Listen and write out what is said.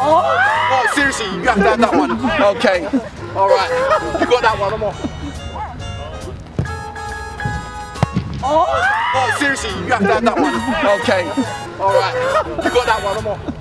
Oh, seriously, you have to have that one. Okay. All right. You got that one. I'm off. Oh, seriously, you have to have that one. Okay. All right. You got that one. I'm off.